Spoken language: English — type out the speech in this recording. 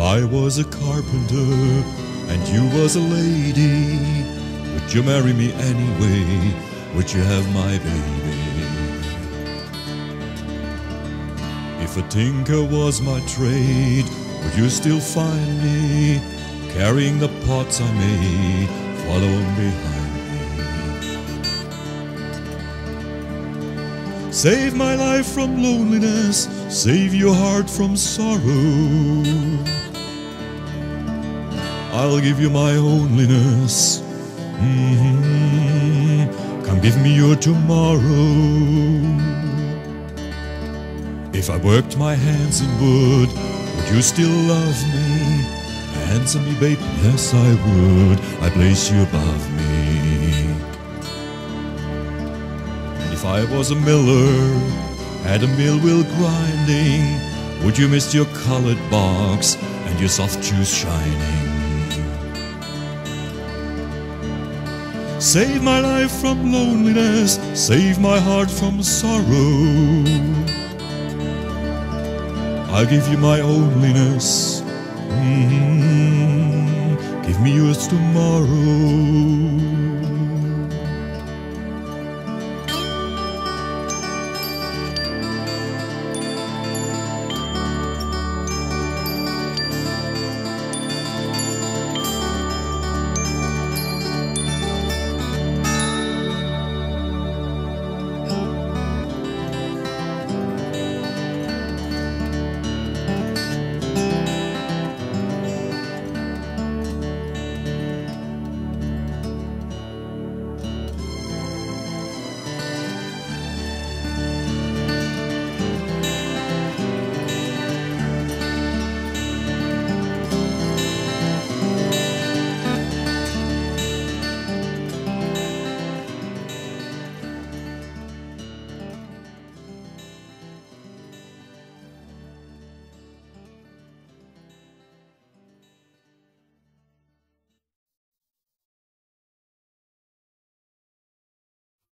I was a carpenter and you was a lady, would you marry me anyway? Would you have my baby? If a tinker was my trade, would you still find me carrying the pots I made, following behind me? Save my life from loneliness, save your heart from sorrow. I'll give you my loneliness. Mhm. Come give me your tomorrow. If I worked my hands in wood, would you still love me? Answer me, babe, yes I would. I place you above me. And if I was a miller, had a mill wheel grinding, would you miss your colored box and your soft shoes shining? Save my life from loneliness, save my heart from sorrow. I'll give you my loneliness. Mhm. Give me yours tomorrow.